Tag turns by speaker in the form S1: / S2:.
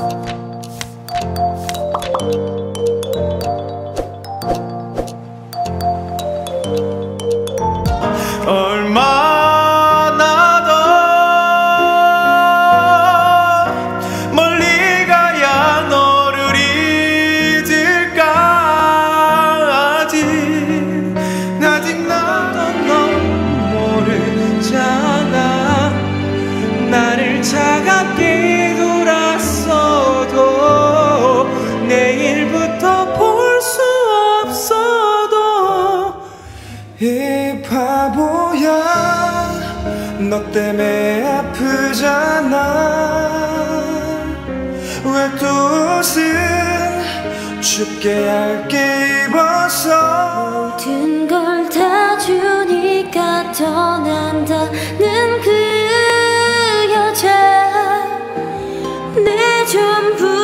S1: you 내일부터 볼 수 없어도 이 바보야 너 때문에 아프잖아. 왜 또 옷은 춥게 얇게 입어서.
S2: 모든 걸 다 주니까 떠난다는 그 여자. 내 가져가